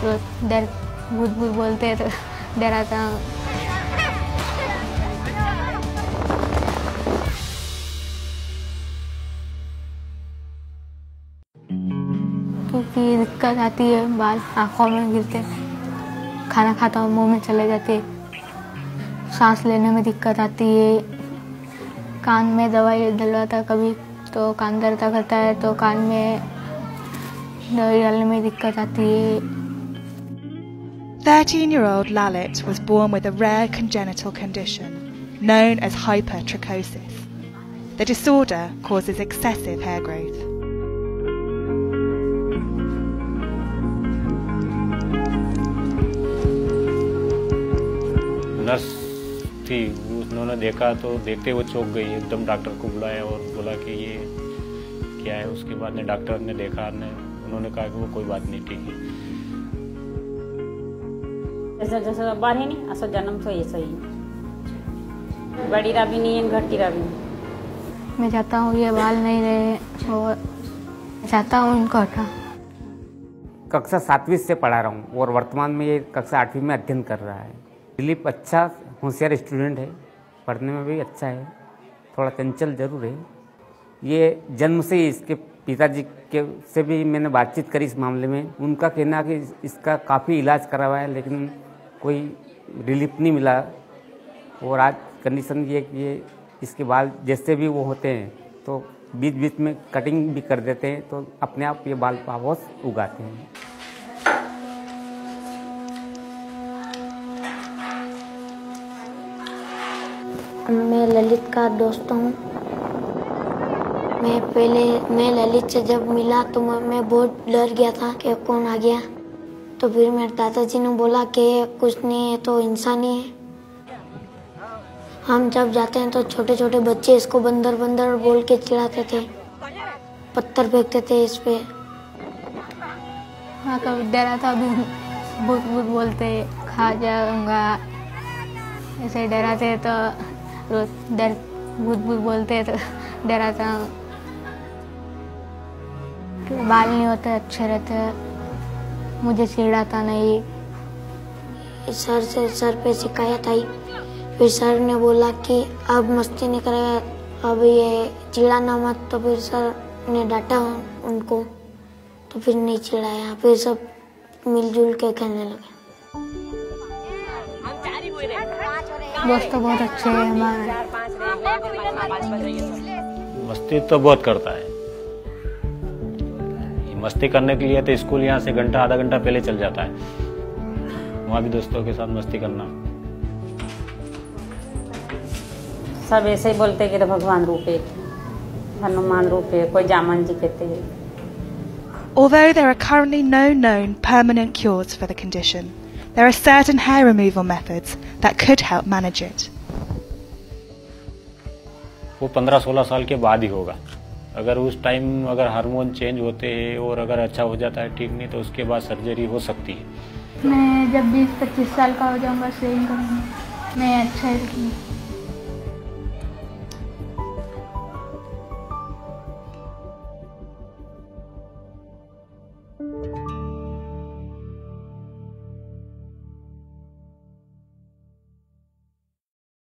डर, भूत भूत बोलते हैं तो डराता हूँ। क्योंकि दिक्कत आती है बाल आँखों में गिरते, खाना खाता हूँ मुँह में चले जाते। सांस लेने में दिक्कत आती है। कान में दवाई डलवाता कभी तो कान दर्द करता है तो कान में दवाई डालने में दिक्कत आती है। 13 year old Lalit was born with a rare congenital condition known as hypertrichosis. The disorder causes excessive hair growth. Nurse थी उन्होंने देखा तो देखते हुए चौंक गई एकदम डॉक्टर को बुलाया और बोला कि ये क्या है उसके बाद ने डॉक्टर ने देखा ने उन्होंने कहा कि वो कोई बात नहीं ठीक है जसं जसं बार नाही असं जन्म तो सही बड़ी राबी नहीं है घटी राबी नहीं। मैं चाहता हूँ ये बाल नहीं रहे और चाहता हूँ इनको हटा कक्षा सातवीं से पढ़ा रहा हूँ और वर्तमान में ये कक्षा आठवीं में अध्ययन कर रहा है। दिलीप अच्छा होशियार स्टूडेंट है पढ़ने में भी अच्छा है थोड़ा चंचल ज़रूर है। ये जन्म से ही इसके पिताजी के से भी मैंने बातचीत करी इस मामले में। उनका कहना कि इसका काफ़ी इलाज करा हुआ है लेकिन कोई रिलीफ नहीं मिला। और आज कंडीशन ये कि ये इसके बाल जैसे भी वो होते हैं तो बीच बीच में कटिंग भी कर देते हैं तो अपने आप ये बाल वापस उगाते हैं। मैं ललित का दोस्त हूँ। मैं पहले, मैं ललित से जब मिला तो मैं बहुत डर गया था कि कौन आ गया। तो फिर मेरे दादाजी ने बोला कि कुछ नहीं है तो इंसान ही है। हम जब जाते हैं तो छोटे छोटे बच्चे इसको बंदर बंदर बोल के चिढ़ाते थे, पत्थर फेंकते थे इस पे। हाँ कभी डराता अभी भूत भूत बोलते, खा जाऊँगा। ऐसे डराते तो रोज डर भूत भूत बोलते तो डराता बाल नहीं होते, अच्छे रहते मुझे चिढ़ाता नहीं। सर से सर पे शिकायत आई फिर सर ने बोला कि अब मस्ती नहीं करेगा अब ये चिल्लाना मत। तो फिर सर ने डांटा उनको तो फिर नहीं चिढ़ाया। फिर सब मिलजुल के खेलने लगे। दोस्त तो बहुत अच्छे हैं हमारे। मस्ती तो बहुत करता है। मस्ती करने के लिए तो स्कूल यहाँ से घंटा आधा घंटा पहले चल जाता है वहाँ भी दोस्तों के साथ मस्ती करना सब ऐसे ही बोलते कि तो भगवान रूप है हनुमान रूप है कोई जामन जी कहते हैं Although there are currently no known permanent cures for the condition, there are certain hair removal methods that could help manage it. वो पंद्रह सोलह साल के बाद ही होगा अगर उस टाइम अगर हार्मोन चेंज होते हैं और अगर अच्छा हो जाता है ठीक नहीं तो उसके बाद सर्जरी हो सकती है। मैं जब बीस पच्चीस साल का हो जाऊँगा सेम करूँगा। मैं अच्छा ही